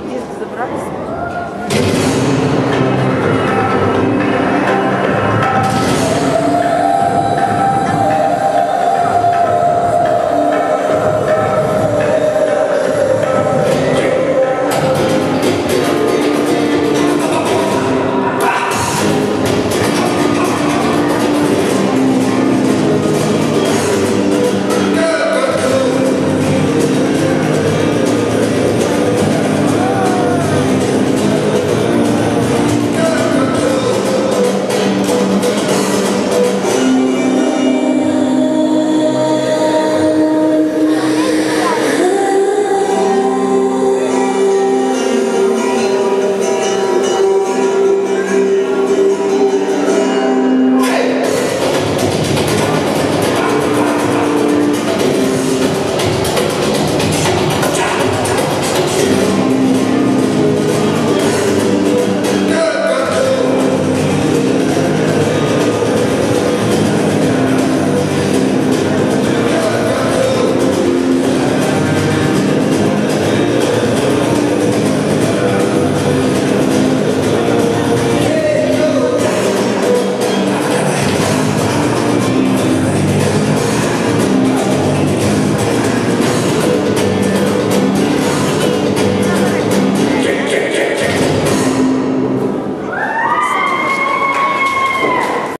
вы диск забрали?